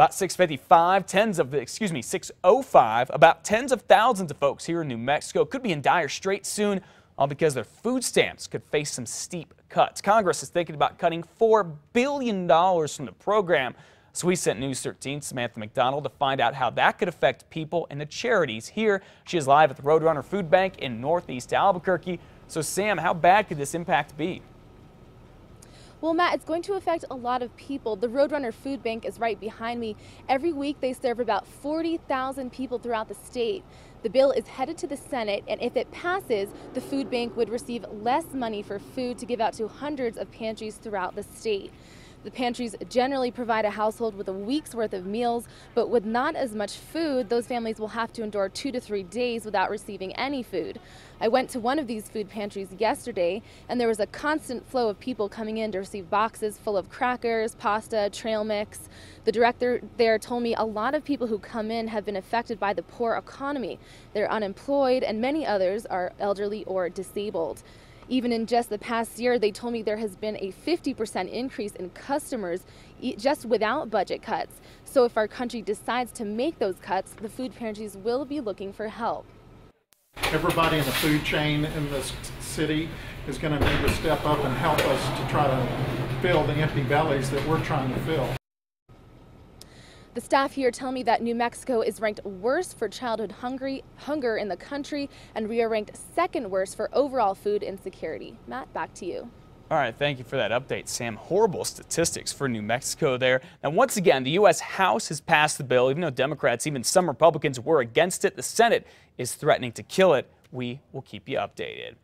About 655, tens of, excuse me, 605, about tens of thousands of folks here in New Mexico could be in dire straits soon, all because their food stamps could face some steep cuts. Congress is thinking about cutting $4 billion from the program. So we sent News 13 Samantha McDonald to find out how that could affect people and the charities here. She is live at the Roadrunner Food Bank in Northeast Albuquerque. So Sam, how bad could this impact be? Well, Matt, it's going to affect a lot of people. The Roadrunner Food Bank is right behind me. Every week they serve about 40,000 people throughout the state. The bill is headed to the Senate, and if it passes, the food bank would receive less money for food to give out to hundreds of pantries throughout the state. The pantries generally provide a household with a week's worth of meals, but with not as much food, those families will have to endure two to three days without receiving any food. I went to one of these food pantries yesterday, and there was a constant flow of people coming in to receive boxes full of crackers, pasta, trail mix. The director there told me a lot of people who come in have been affected by the poor economy. They're unemployed, and many others are elderly or disabled. Even in just the past year, they told me there has been a 50% increase in customers just without budget cuts. So if our country decides to make those cuts, the food pantries will be looking for help. Everybody in the food chain in this city is going to need to step up and help us to try to fill the empty bellies that we're trying to fill. The staff here tell me that New Mexico is ranked worst for childhood hungry, hunger in the country, and we are ranked second worst for overall food insecurity. Matt, back to you. All right, thank you for that update, Sam. Horrible statistics for New Mexico there. Now, once again, the U.S. House has passed the bill. Even though Democrats, even some Republicans, were against it, the Senate is threatening to kill it. We will keep you updated.